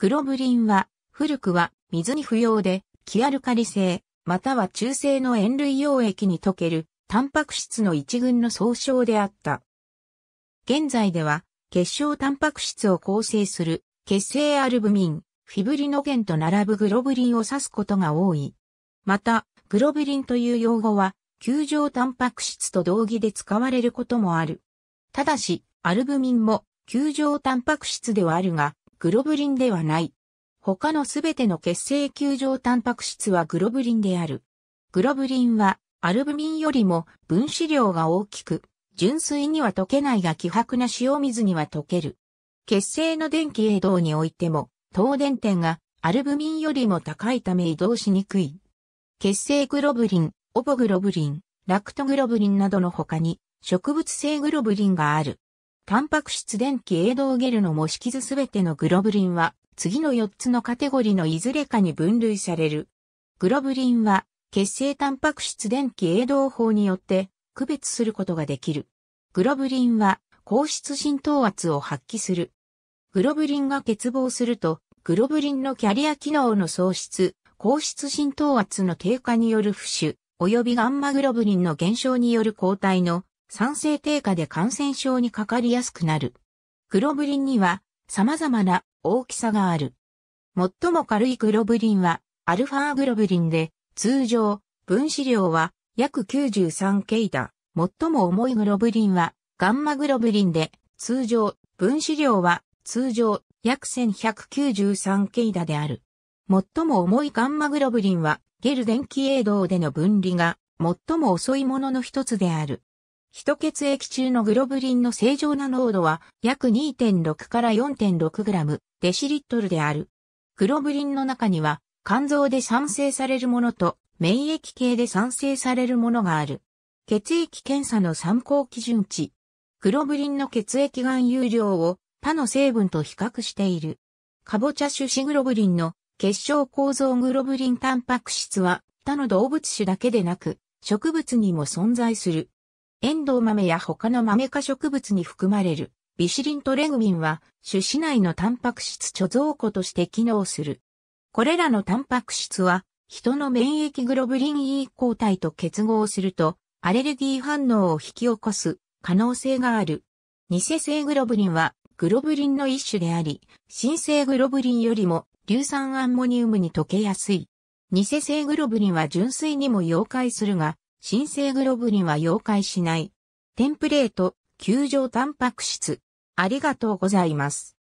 グロブリンは、古くは水に不要で、キアルカリ性、または中性の塩類溶液に溶ける、タンパク質の一群の総称であった。現在では、結晶タンパク質を構成する、血清アルブミン、フィブリノゲンと並ぶグロブリンを指すことが多い。また、グロブリンという用語は、球状タンパク質と同義で使われることもある。ただし、アルブミンも球状タンパク質ではあるが、グロブリンではない。他のすべての血清球状タンパク質はグロブリンである。グロブリンはアルブミンよりも分子量が大きく、純粋には溶けないが希薄な塩水には溶ける。血清の電気移動においても、東電点がアルブミンよりも高いため移動しにくい。血清グロブリン、オポグロブリン、ラクトグロブリンなどの他に植物性グロブリンがある。タンパク質電気栄動ゲルの模式図すべてのグロブリンは、次の4つのカテゴリーのいずれかに分類される。グロブリンは、血清タンパク質電気栄動法によって区別することができる。グロブリンは、高質浸透圧を発揮する。グロブリンが欠乏すると、グロブリンのキャリア機能の喪失、高質浸透圧の低下による浮腫、及びガンマグロブリンの減少による抗体の酸性低下で感染症にかかりやすくなる。グロブリンには様々な大きさがある。最も軽いグロブリンはアルファグロブリンで通常分子量は約 93K だ。最も重いグロブリンはガンマグロブリンで通常分子量は通常約 1193K だである。最も重いガンマグロブリンはゲル電気栄動での分離が最も遅いものの一つである。一血液中のグロブリンの正常な濃度は約2.6から4.6グラムデシリットルである。グロブリンの中には肝臓で産生されるものと免疫系で産生されるものがある。血液検査の参考基準値。グロブリンの血液含有量を他の成分と比較している。カボチャ種子グロブリンの結晶構造グロブリンタンパク質は他の動物種だけでなく植物にも存在する。エンドウ豆や他の豆科植物に含まれるビシリンとレグミンは種子内のタンパク質貯蔵庫として機能する。これらのタンパク質は人の免疫グロブリン E 抗体と結合するとアレルギー反応を引き起こす可能性がある。偽性グロブリンはグロブリンの一種であり、新生グロブリンよりも硫酸アンモニウムに溶けやすい。偽性グロブリンは純粋にも溶解するが、新生グロブリンは溶解しない。テンプレート、球状タンパク質。ありがとうございます。